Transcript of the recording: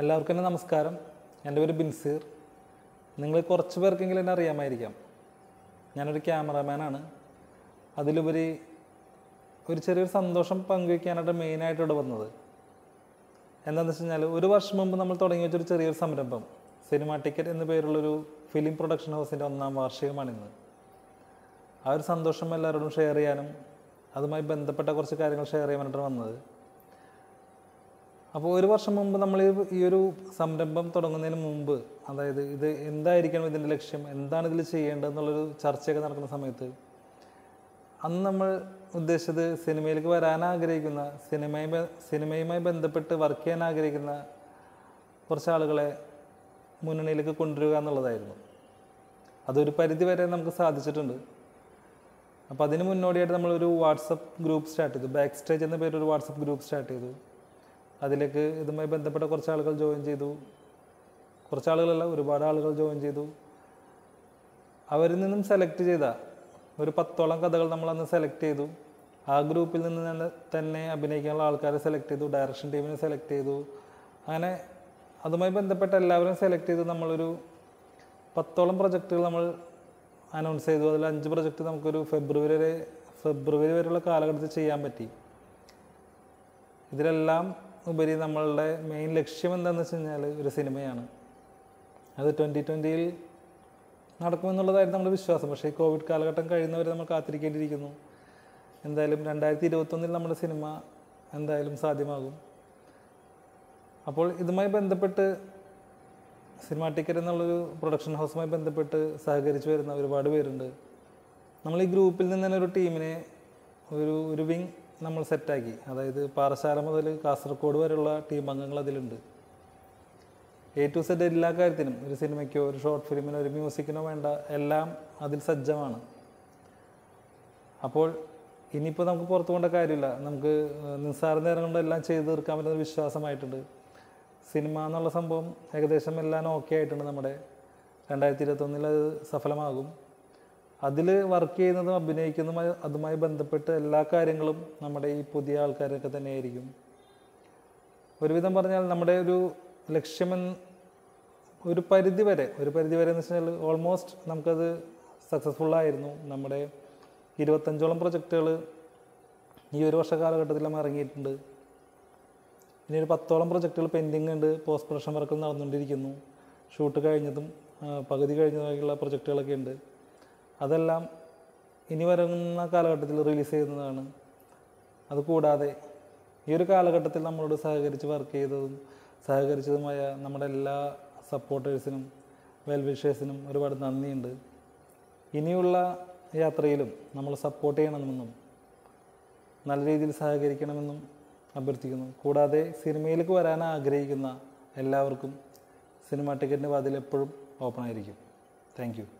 എല്ലാവർക്കും തന്നെ നമസ്കാരം. എന്റെ പേര് ബിൻസീർ. നിങ്ങൾ കുറച്ച് പേർക്കെങ്കിലും എന്നെ അറിയാമായിരിക്കാം. ഞാനൊരു ക്യാമറാമാനാണ് അതിലുപരി ഒരു ചെറിയൊരു സന്തോഷം പങ്കുവയ്ക്കാനായിട്ട് മെയിനായിട്ട് ഇവിടെ വന്നത്. എന്താണെന്ന് വെച്ച് കഴിഞ്ഞാൽ ഒരു വർഷം മുമ്പ് നമ്മൾ തുടങ്ങി വെച്ചൊരു ചെറിയൊരു സംരംഭം. സിനിമ ടിക്കറ്റ് എന്ന പേരുള്ളൊരു ഫിലിം പ്രൊഡക്ഷൻ ഹൗസിന്റെ ഒന്നാം വാർഷികമാണിന്ന് ആ ഒരു സന്തോഷം എല്ലാവരോടും ഷെയർ ചെയ്യാനും അതുമായി ബന്ധപ്പെട്ട കുറച്ച് കാര്യങ്ങൾ ഷെയർ ചെയ്യാനായിട്ടാണ് വന്നത്. അപ്പോൾ ഒരു വർഷം മുമ്പ് നമ്മൾ ഈ- ഒരു സംരംഭം തുടങ്ങുന്നതിന് മുമ്പ് അതായത് ഇത് എന്തായിരിക്കണം ഇതിന്റെ ലക്ഷ്യം എന്താണ് ഇതിൽ ചെയ്യേണ്ടത് എന്നുള്ളൊരു ചർച്ചയൊക്കെ നടക്കുന്ന സമയത്ത് അന്ന് നമ്മൾ ഉദ്ദേശിച്ചത് സിനിമയിലേക്ക് വരാൻ ആഗ്രഹിക്കുന്ന സിനിമയും സിനിമയുമായി ബന്ധപ്പെട്ട് വർക്ക് ചെയ്യാൻ ആഗ്രഹിക്കുന്ന കുറച്ച് ആളുകളെ മുന്നണിയിലേക്ക് കൊണ്ടുവരിക എന്നുള്ളതായിരുന്നു. അതൊരു പരിധി വരെ നമുക്ക് സാധിച്ചിട്ടുണ്ട്. അപ്പോൾ അതിന് മുന്നോടിയായിട്ട് നമ്മളൊരു വാട്സപ്പ് ഗ്രൂപ്പ് സ്റ്റാർട്ട് ചെയ്തു. ബാക്ക് സ്റ്റേജ് എന്ന പേരൊരു വാട്സപ്പ് ഗ്രൂപ്പ് സ്റ്റാർട്ട് ചെയ്തു. അതിലേക്ക് ഇതുമായി ബന്ധപ്പെട്ട കുറച്ച് ആളുകൾ ജോയിൻ ചെയ്തു. കുറച്ച് ആളുകളല്ല ഒരുപാട് ആളുകൾ ജോയിൻ ചെയ്തു. അവരിൽ നിന്നും സെലക്ട് ചെയ്ത ഒരു പത്തോളം കഥകൾ നമ്മൾ അന്ന് സെലക്ട് ചെയ്തു. ആ ഗ്രൂപ്പിൽ നിന്ന് തന്നെ അഭിനയിക്കാനുള്ള ആൾക്കാരെ സെലക്ട് ചെയ്തു ഡയറക്ഷൻ ടീമിനെ സെലക്ട് ചെയ്തു. അങ്ങനെ അതുമായി ബന്ധപ്പെട്ട എല്ലാവരും സെലക്ട് ചെയ്ത് നമ്മളൊരു പത്തോളം പ്രൊജക്റ്റുകൾ നമ്മൾ അനൗൺസ് ചെയ്തു. അതിൽ അഞ്ച് പ്രൊജക്റ്റ് നമുക്കൊരു ഫെബ്രുവരി വരെ ഫെബ്രുവരി വരെയുള്ള കാലഘട്ടത്തിൽ ചെയ്യാൻ പറ്റി. ഇതിലെല്ലാം ഉപരി നമ്മളുടെ മെയിൻ ലക്ഷ്യം എന്താണെന്ന് വെച്ച് കഴിഞ്ഞാൽ ഒരു സിനിമയാണ്. അത് ട്വന്റി ട്വന്റിയിൽ നടക്കുമെന്നുള്ളതായിരുന്നു നമ്മുടെ വിശ്വാസം. പക്ഷേ കോവിഡ് കാലഘട്ടം കഴിയുന്നവരെ നമ്മൾ കാത്തിരിക്കേണ്ടിയിരിക്കുന്നു. എന്തായാലും രണ്ടായിരത്തി ഇരുപത്തൊന്നിൽ നമ്മുടെ സിനിമ എന്തായാലും സാധ്യമാകും. അപ്പോൾ ഇതുമായി ബന്ധപ്പെട്ട് സിനിമ ടിക്കറ്റ് എന്നുള്ളൊരു പ്രൊഡക്ഷൻ ഹൗസുമായി ബന്ധപ്പെട്ട് സഹകരിച്ച് വരുന്ന ഒരുപാട് പേരുണ്ട്. നമ്മൾ ഈ ഗ്രൂപ്പിൽ നിന്ന് തന്നെ ഒരു ടീമിനെ ഒരു ഒരു വിങ് നമ്മൾ സെറ്റാക്കി. അതായത് പാറശാല മുതൽ കാസർഗോഡ് വരെയുള്ള ടീം അംഗങ്ങൾ അതിലുണ്ട്. എ ടു സെഡ് എല്ലാ കാര്യത്തിനും ഒരു സിനിമയ്ക്കോ ഒരു ഷോർട്ട് ഫിലിമിനോ ഒരു മ്യൂസിക്കിനോ വേണ്ട എല്ലാം അതിൽ സജ്ജമാണ്. അപ്പോൾ ഇനിയിപ്പോൾ നമുക്ക് പുറത്തു പോകേണ്ട കാര്യമില്ല. നമുക്ക് നിസ്സാര നേരം കൊണ്ട് എല്ലാം ചെയ്തു തീർക്കാൻ പറ്റുന്ന വിശ്വാസമായിട്ടുണ്ട്. സിനിമ എന്നുള്ള സംഭവം ഏകദേശം എല്ലാം ഓക്കെ ആയിട്ടുണ്ട് നമ്മുടെ. രണ്ടായിരത്തി ഇരുപത്തൊന്നിൽ അത് സഫലമാകും. അതിൽ വർക്ക് ചെയ്യുന്നതും അഭിനയിക്കുന്നതുമായി അതുമായി ബന്ധപ്പെട്ട് എല്ലാ കാര്യങ്ങളും നമ്മുടെ ഈ പുതിയ ആൾക്കാരൊക്കെ തന്നെയായിരിക്കും. ഒരുവിധം പറഞ്ഞാൽ നമ്മുടെ ഒരു ലക്ഷ്യമെന്ന് ഒരു പരിധി വരെ ഒരു പരിധി വരെ എന്ന് വെച്ചാൽ ഓൾമോസ്റ്റ് നമുക്കത് സക്സസ്ഫുൾ ആയിരുന്നു. നമ്മുടെ ഇരുപത്തഞ്ചോളം പ്രൊജക്റ്റുകൾ ഈ ഒരു വർഷ കാലഘട്ടത്തിൽ നമ്മൾ ഇറങ്ങിയിട്ടുണ്ട്. ഇനി ഒരു പത്തോളം പ്രൊജക്റ്റുകൾ പെൻഡിങ് ഉണ്ട്. പോസ്റ്റ് പ്രൊഡക്ഷൻ വർക്ക് നടന്നുകൊണ്ടിരിക്കുന്നു. ഷൂട്ട് കഴിഞ്ഞതും പകുതി കഴിഞ്ഞതുമായിട്ടുള്ള പ്രൊജക്റ്റുകളൊക്കെ ഉണ്ട്. അതെല്ലാം ഇനി വരുന്ന കാലഘട്ടത്തിൽ റിലീസ് ചെയ്യുന്നതാണ്. അതുകൂടാതെ ഈ ഒരു കാലഘട്ടത്തിൽ നമ്മളോട് സഹകരിച്ച് വർക്ക് ചെയ്തതും സഹകരിച്ചതുമായ നമ്മുടെ എല്ലാ സപ്പോർട്ടേഴ്സിനും വെൽവിഷേഴ്സിനും ഒരുപാട് നന്ദിയുണ്ട്. ഇനിയുള്ള യാത്രയിലും നമ്മൾ സപ്പോർട്ട് ചെയ്യണമെന്നും നല്ല രീതിയിൽ സഹകരിക്കണമെന്നും അഭ്യർത്ഥിക്കുന്നു. കൂടാതെ സിനിമയിലേക്ക് വരാൻ ആഗ്രഹിക്കുന്ന എല്ലാവർക്കും സിനിമ ടിക്കറ്റിന്റെ വാതിൽ എപ്പോഴും ഓപ്പൺ ആയിരിക്കും. താങ്ക്